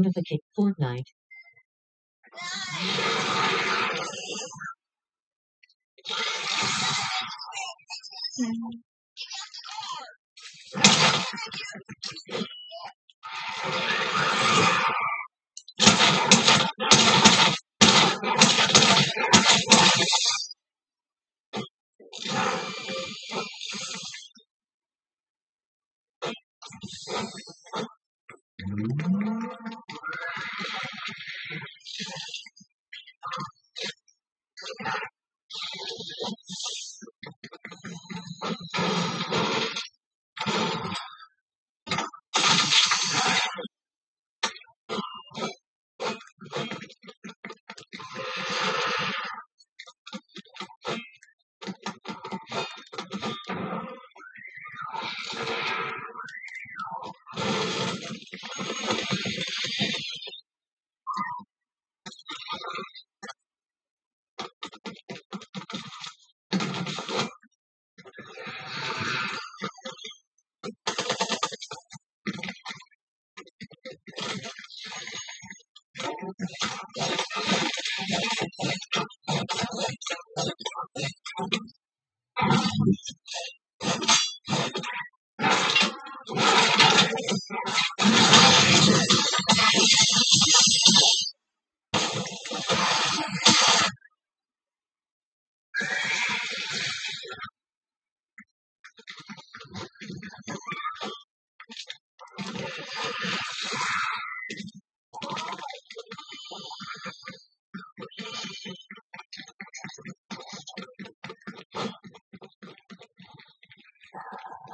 New notification Fortnite.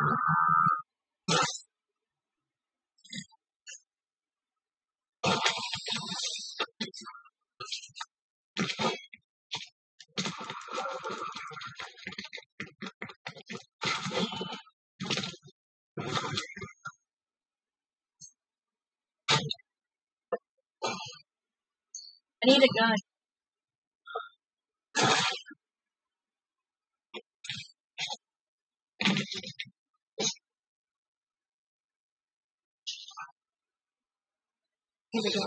I need a gun. individual